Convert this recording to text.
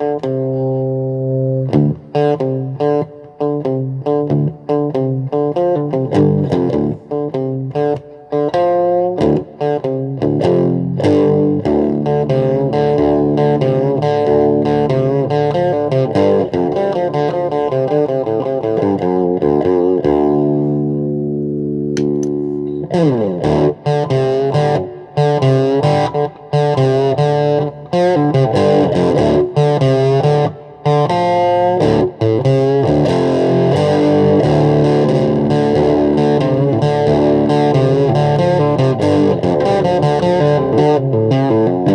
Música Música